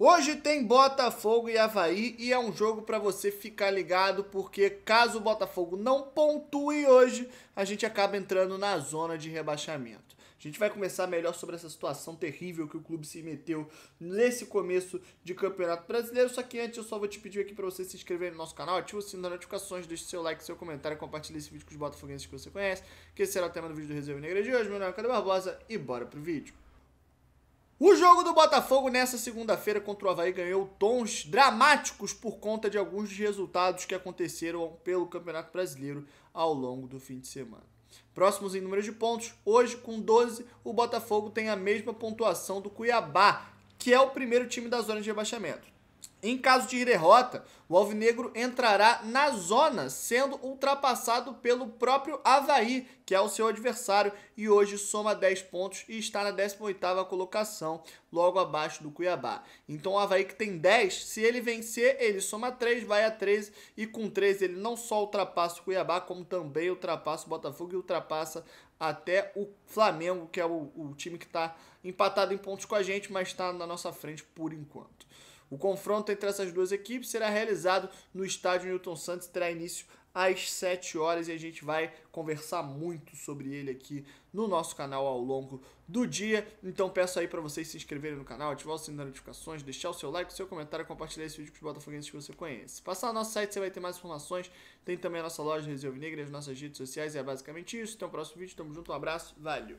Hoje tem Botafogo e Havaí e é um jogo para você ficar ligado, porque caso o Botafogo não pontue hoje, a gente acaba entrando na zona de rebaixamento. A gente vai conversar melhor sobre essa situação terrível que o clube se meteu nesse começo de Campeonato Brasileiro. Só que antes eu só vou te pedir aqui para você se inscrever no nosso canal, ativa o sininho das notificações, deixe seu like, seu comentário, compartilhe esse vídeo com os botafoguenses que você conhece, que esse será o tema do vídeo do Reserva Negra de hoje. Meu nome é Cadê Barbosa e bora pro vídeo. O jogo do Botafogo nessa segunda-feira contra o Havaí ganhou tons dramáticos por conta de alguns dos resultados que aconteceram pelo Campeonato Brasileiro ao longo do fim de semana. Próximos em número de pontos, hoje com 12, o Botafogo tem a mesma pontuação do Cuiabá, que é o primeiro time da zona de rebaixamento. Em caso de derrota, o Alvinegro entrará na zona, sendo ultrapassado pelo próprio Havaí, que é o seu adversário, e hoje soma 10 pontos e está na 18ª colocação, logo abaixo do Cuiabá. Então o Havaí que tem 10, se ele vencer, ele soma 3, vai a 13, e com 13 ele não só ultrapassa o Cuiabá, como também ultrapassa o Botafogo e ultrapassa até o Flamengo, que é o, o time que está empatado em pontos com a gente, mas está na nossa frente por enquanto. O confronto entre essas duas equipes será realizado no estádio Newton Santos, terá início às 7 horas e a gente vai conversar muito sobre ele aqui no nosso canal ao longo do dia. Então peço aí para vocês se inscreverem no canal, ativar o sininho das notificações, deixar o seu like, o seu comentário, compartilhar esse vídeo com os botafoguenses que você conhece. Passar no nosso site você vai ter mais informações, tem também a nossa loja Reserva Negra, as nossas redes sociais e é basicamente isso. Até o próximo vídeo, tamo junto, um abraço, valeu!